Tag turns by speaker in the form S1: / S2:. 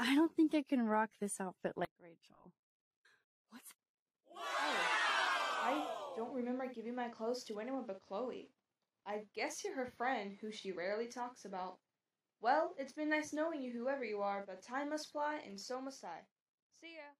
S1: I don't think I can rock this outfit like Rachel.
S2: What's. Wow! I don't remember giving my clothes to anyone but Chloe. I guess you're her friend, who she rarely talks about. Well, it's been nice knowing you, whoever you are, but time must fly, and so must I. See ya.